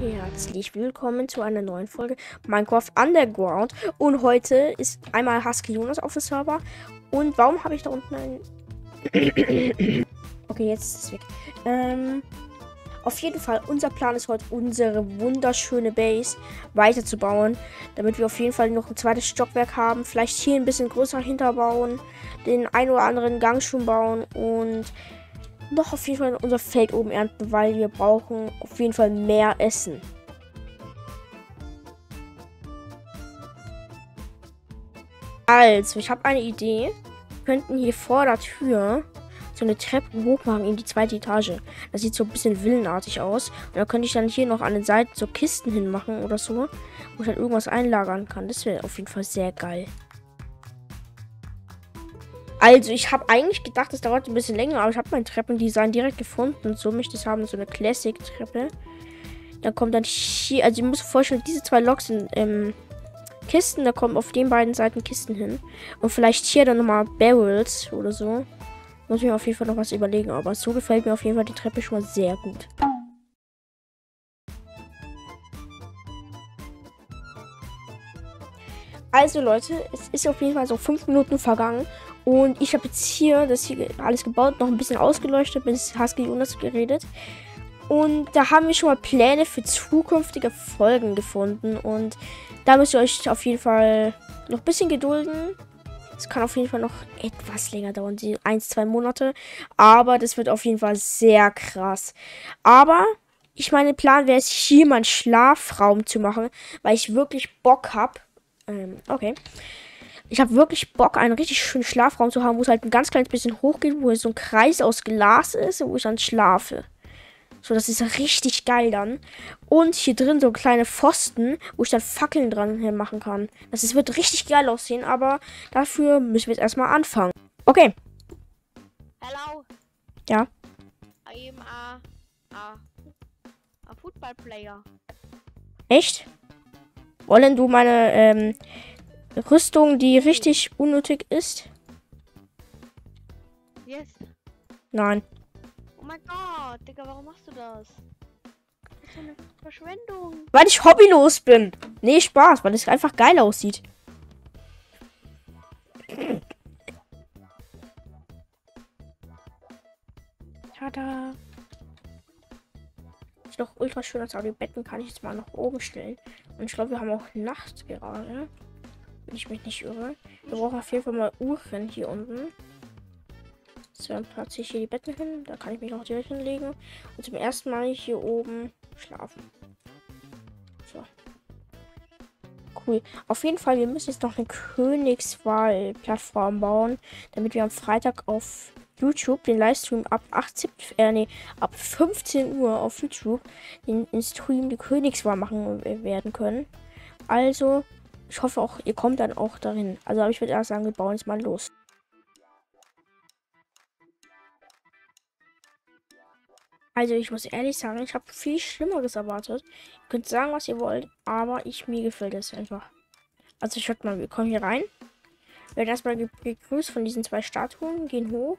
Herzlich willkommen zu einer neuen Folge Minecraft Underground. Und heute ist einmal Husky Jonas auf dem Server. Und warum habe ich da unten ein. okay, jetzt ist es weg. Ähm, auf jeden Fall, unser Plan ist heute, unsere wunderschöne Base weiterzubauen. Damit wir auf jeden Fall noch ein zweites Stockwerk haben. Vielleicht hier ein bisschen größer hinterbauen. Den ein oder anderen Gang schon bauen. Und noch auf jeden Fall unser Feld oben ernten, weil wir brauchen auf jeden Fall mehr Essen. Also, ich habe eine Idee. Wir könnten hier vor der Tür so eine Treppe hochmachen in die zweite Etage. Das sieht so ein bisschen villenartig aus. Und da könnte ich dann hier noch an den Seiten so Kisten hinmachen oder so, wo ich dann irgendwas einlagern kann. Das wäre auf jeden Fall sehr geil. Also, ich habe eigentlich gedacht, das dauert ein bisschen länger, aber ich habe mein Treppendesign direkt gefunden. Und so möchte ich es haben, so eine Classic-Treppe. Dann kommt dann hier, also ich muss vorstellen, diese zwei Loks sind ähm, Kisten, da kommen auf den beiden Seiten Kisten hin. Und vielleicht hier dann nochmal Barrels oder so. Muss ich mir auf jeden Fall noch was überlegen, aber so gefällt mir auf jeden Fall die Treppe schon mal sehr gut. Also Leute, es ist auf jeden Fall so fünf Minuten vergangen und ich habe jetzt hier das hier alles gebaut, noch ein bisschen ausgeleuchtet, mit Husky Jonas geredet. Und da haben wir schon mal Pläne für zukünftige Folgen gefunden. Und da müsst ihr euch auf jeden Fall noch ein bisschen gedulden. Es kann auf jeden Fall noch etwas länger dauern, die ein, zwei Monate. Aber das wird auf jeden Fall sehr krass. Aber ich meine, Plan wäre es, hier mal Schlafraum zu machen, weil ich wirklich Bock habe. Ähm, okay ich habe wirklich Bock, einen richtig schönen Schlafraum zu haben, wo es halt ein ganz kleines bisschen hochgeht, wo es so ein Kreis aus Glas ist, wo ich dann schlafe. So, das ist richtig geil dann. Und hier drin so kleine Pfosten, wo ich dann Fackeln dran machen kann. Das ist, wird richtig geil aussehen, aber dafür müssen wir jetzt erstmal anfangen. Okay. Hello. Ja. I am a, a, a football player. Echt? Wollen du meine ähm, Rüstung, die richtig unnötig ist? Yes. Nein. Oh mein Gott, Digga, warum machst du das? Das ist eine Verschwendung. Weil ich hobbylos bin. Nee, Spaß, weil es einfach geil aussieht. Tada. Doch ultra schön, dass die Betten kann ich jetzt mal nach oben stellen. Und ich glaube, wir haben auch Nacht gerade wenn ich mich nicht irre. Wir brauchen auf jeden Fall mal Uhren hier unten. So, dann platziere ich hier die Betten hin. Da kann ich mich auch direkt hinlegen. Und zum ersten Mal hier oben schlafen. So. Cool. Auf jeden Fall, wir müssen jetzt noch eine Königswahl-Plattform bauen, damit wir am Freitag auf YouTube den Livestream ab 18, äh, nee, ab 15 Uhr auf YouTube den, den Stream die Königswahl machen werden können. Also ich hoffe auch, ihr kommt dann auch darin. Also ich würde sagen, wir bauen jetzt mal los. Also ich muss ehrlich sagen, ich habe viel Schlimmeres erwartet. Ihr könnt sagen, was ihr wollt, aber ich mir gefällt es einfach. Also schaut mal, wir kommen hier rein. Wir werden erstmal gegrüßt von diesen zwei Statuen, gehen hoch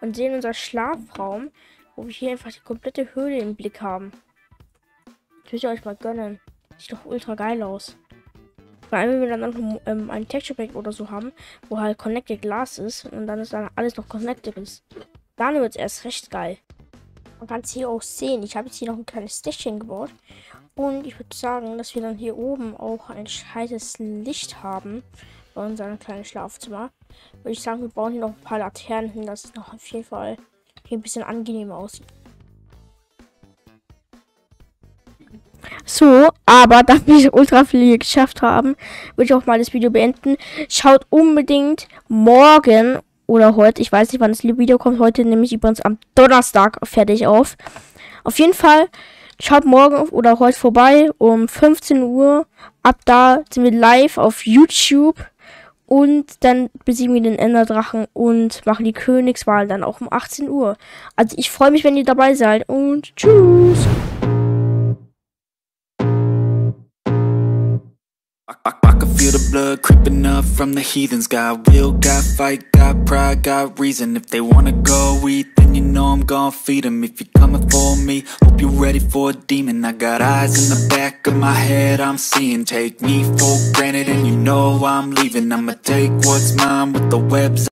und sehen unser Schlafraum, wo wir hier einfach die komplette Höhle im Blick haben. Das will ich euch mal gönnen. Sieht doch ultra geil aus. Vor allem, wenn wir dann noch ähm, ein Texture Pack oder so haben, wo halt Connected Glass ist und dann ist dann alles noch Connected ist. Dann wird es erst recht geil. Man kann es hier auch sehen. Ich habe jetzt hier noch ein kleines Städtchen gebaut. Und ich würde sagen, dass wir dann hier oben auch ein scheites Licht haben. Bei unserem kleinen Schlafzimmer. Würde ich sagen, wir bauen hier noch ein paar Laternen hin, dass es noch auf jeden Fall hier ein bisschen angenehmer aussieht. So, aber da wir ultra viel geschafft haben, würde ich auch mal das Video beenden. Schaut unbedingt morgen oder heute, ich weiß nicht, wann das Video kommt, heute nämlich übrigens am Donnerstag fertig auf. Auf jeden Fall, schaut morgen oder heute vorbei um 15 Uhr. Ab da sind wir live auf YouTube. Und dann besiegen wir den Enderdrachen und machen die Königswahl dann auch um 18 Uhr. Also ich freue mich, wenn ihr dabei seid und tschüss. Feel the blood creeping up from the heathens Got will, got fight, got pride, got reason If they wanna go eat, then you know I'm gon' feed 'em if you're coming for me. Ready for a demon. I got eyes in the back of my head, I'm seeing. Take me for granted, and you know I'm leaving. I'ma take what's mine with the webs.